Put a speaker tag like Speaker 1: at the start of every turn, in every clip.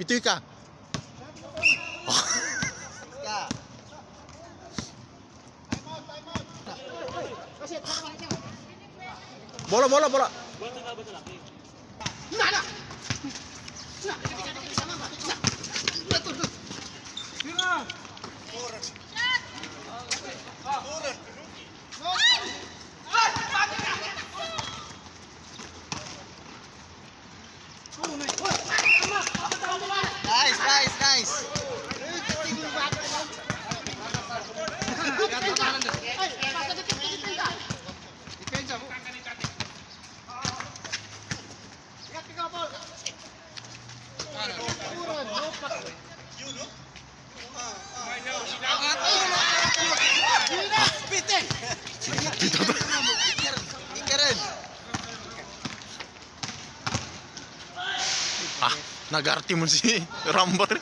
Speaker 1: Pitoy ka. Bola, bola, bola.
Speaker 2: Nice, nice, nice. Ikaran.
Speaker 1: Ah, nagarti mo si Rambar.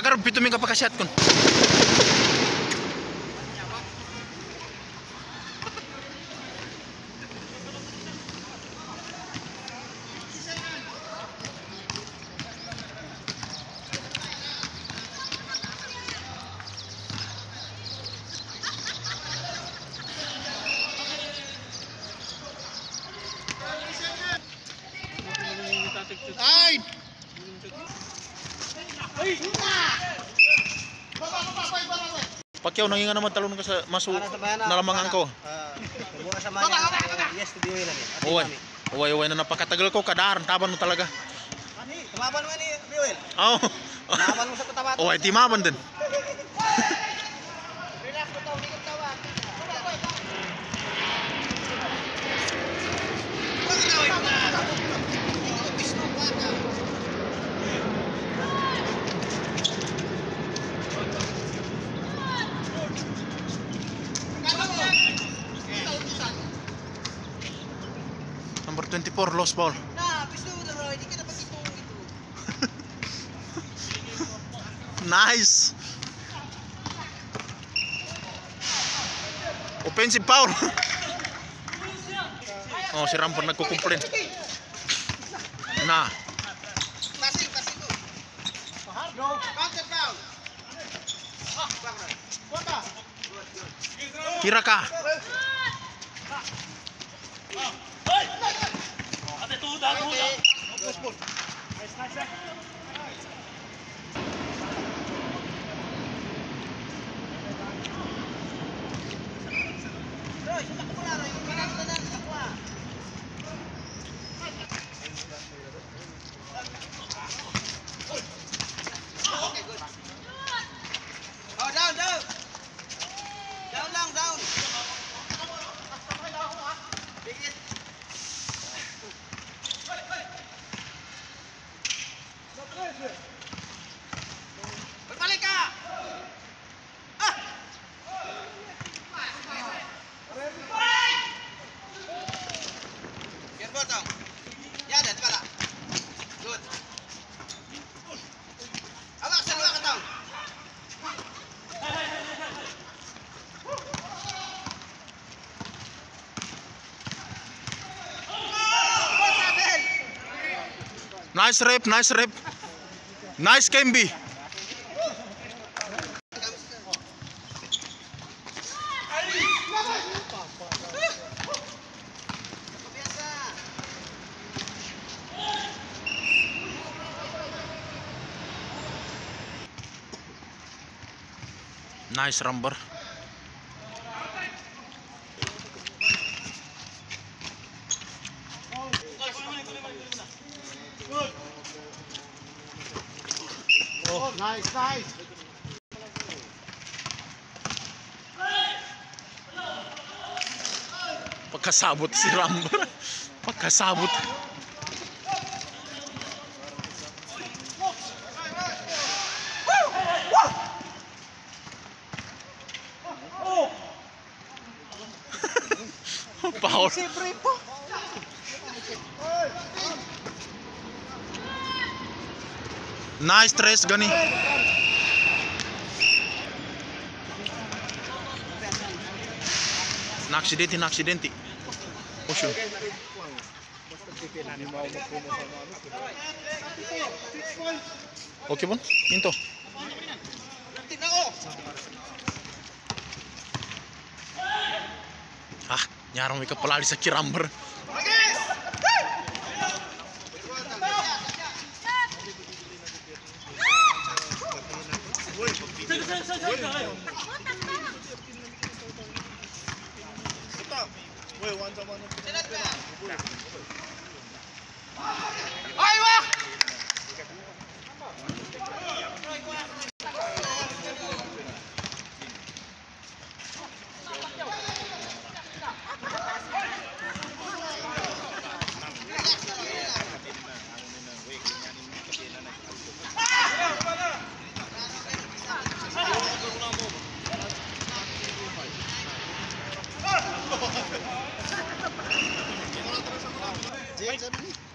Speaker 1: Kakarog pito mi kapakasiyat kon. Pakyaw nanginga naman talon ka sa masu nalamangan ko.
Speaker 2: Ah, mura sa bayan. Yes, to be lang eh.
Speaker 1: Uway. Uway, uway na napakatagal ko kadaran taban mo talaga.
Speaker 2: Tumaban mo ni Biwel.
Speaker 1: Oh.
Speaker 2: Tumaban mo sa katabat.
Speaker 1: Uway, timaban din.
Speaker 2: Relax mo taw, hindi tawa.
Speaker 1: 24 lost ball.
Speaker 2: Na, pisto mo na hindi ka ito.
Speaker 1: Nice. Offensive foul. oh, si Rampon nagko-complain. Na.
Speaker 2: Passing, passing ko. Counter foul.
Speaker 1: Kira ka.
Speaker 2: Oh,
Speaker 1: Nice rep, nice rep. Nice Kembi. Nice rumber.
Speaker 2: Nice, nice.
Speaker 1: Pagkasabot si Rambo. Pagkasabot. Power.
Speaker 2: Siyempre po.
Speaker 1: na-stress gani. Na-aksidente na-aksidente push oh, yun okay bon. Into. Ah nyarang may kapalali sa kiramber. Ahí va.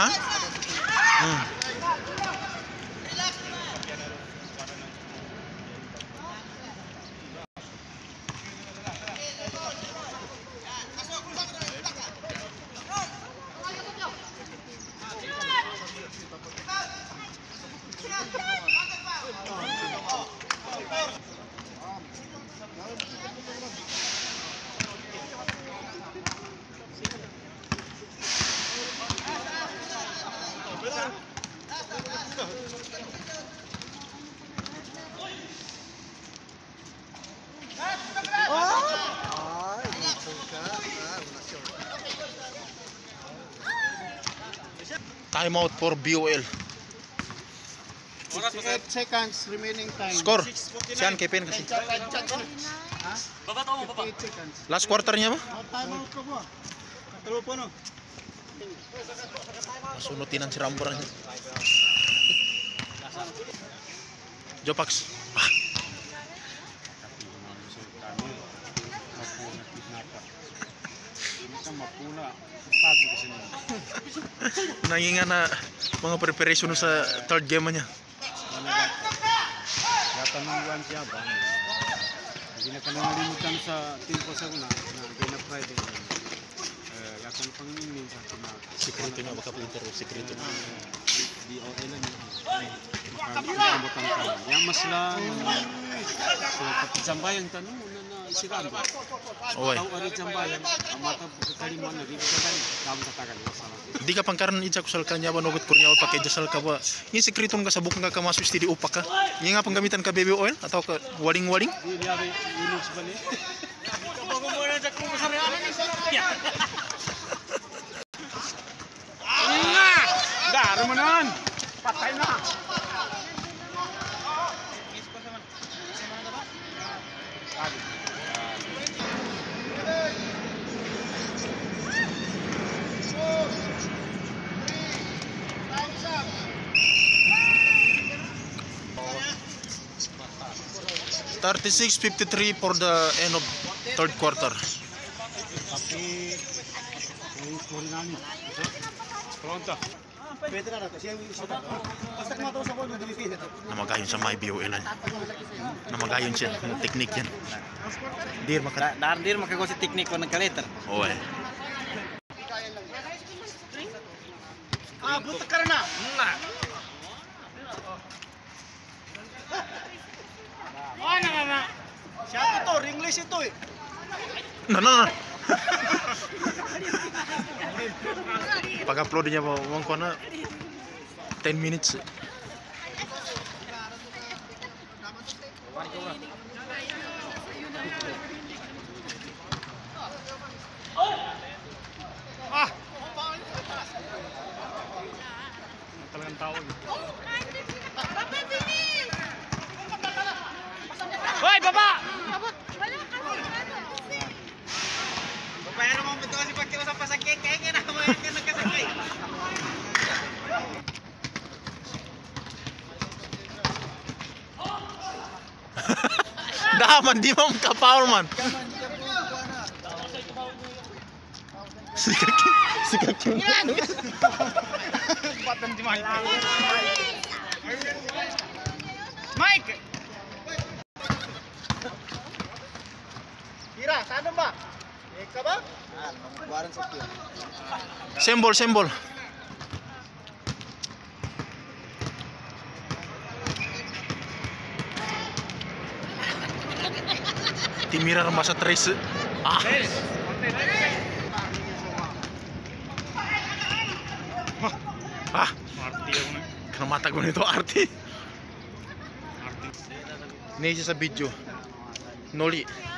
Speaker 1: Hmm. Time out for BOL.
Speaker 2: 8 seconds remaining time.
Speaker 1: Score. Sian Kevin kasi.
Speaker 3: Baba to mo, baba.
Speaker 2: 8 seconds.
Speaker 1: Last quarter niya ba?
Speaker 2: Time out ko po. Katalo po no.
Speaker 1: Masunutin ang si Rambo rin. Jopax. Ah, nanginga na mga preparation sa third game niya.
Speaker 4: Katanungan siya ba? Hindi na ka nangalimutan sa team ko sa una na gay na Friday. Eh, lakan pang minsan na
Speaker 1: Sikreto niya baka pinter sikreto niya.
Speaker 4: DOA lang yun. Makakabutan ka. Yang mas lang sa kapitsambayan tanong na na
Speaker 1: Dika pangkaran ija kusal kanya ba nogut kurnya pakai jasal ka ba. Ni sekretong ka sabuk nga masuk masus di upak ka. Ni ka baby oil atau ka waling-waling?
Speaker 4: Thank
Speaker 1: you. 36.53 for the end of third quarter. Namagayon sa may BOL yan. Namagayon siya. Ang teknik yan. Dir maka...
Speaker 3: Dar dir makago si teknik ko nagkaleter.
Speaker 1: Oo eh.
Speaker 2: Ah, buta ka na.
Speaker 3: Ah.
Speaker 2: Na. Na na na. Siya ito, ringless ito eh.
Speaker 1: Na na. na. Pag-upload niya po, mga ko na 10 minutes.
Speaker 4: Talagang
Speaker 3: Hoy, baba!
Speaker 2: Babayaran mo ang bituan si pagkiusap pa sa cake. Kaya nga na mo yan ka nagkasakay.
Speaker 1: Daman, di man. Sikat sikat
Speaker 3: di Mike. Mike!
Speaker 2: Kira, sana ba? Ika ba? Ah, magbuwaran sa kiyo.
Speaker 1: Symbol, symbol. Timirar masa tres. Ah.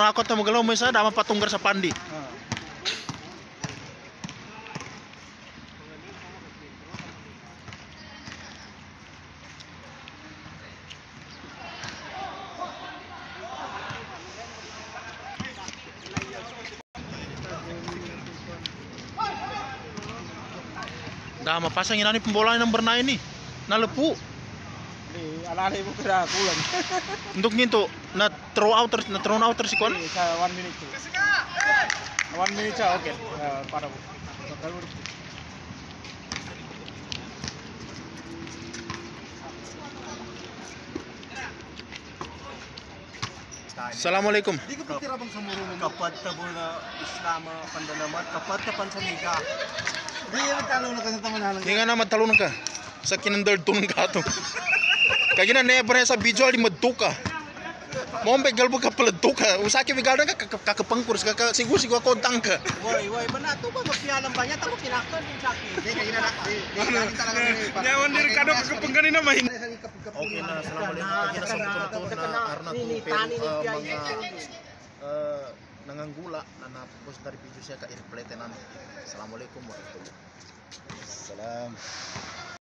Speaker 4: na
Speaker 1: ako ta magalaw mo isa dama patunggar sa pandi. Dama pasang inani pembola number 9 nih. Nalepu.
Speaker 3: Di, alalay mo kira.
Speaker 1: Untuk na throw out na throw out si kon.
Speaker 3: Sa 1 minute. 1 minute siya, okay. Uh, para po.
Speaker 1: Assalamualaikum.
Speaker 2: Di ko pitira bang sa muro mo. Kapad ta mo na Islam pandalamat. Kapad ta pansanika. Di yan talo na kasi tamanalang.
Speaker 1: Hindi nga na ka. Sa kinandard tunong ka to. Kagina na ba sa video ali maduka. Mo ang galbo ka pala duka. Usaki bigal ka kakapangkurs ka siguro siguro kontang ka.
Speaker 2: Woy, woy, banato ba magpialang ba niya? Tamo kinaktan din sa akin. Di na. Di talaga ni.
Speaker 4: Nyawan diri kado kakapang kanina mahin.
Speaker 1: Okay na, assalamualaikum. Kagina sa mga to na arna pero uh, mga nanganggula na napos dari video siya ka airplane nan. Assalamualaikum warahmatullahi
Speaker 2: Salam.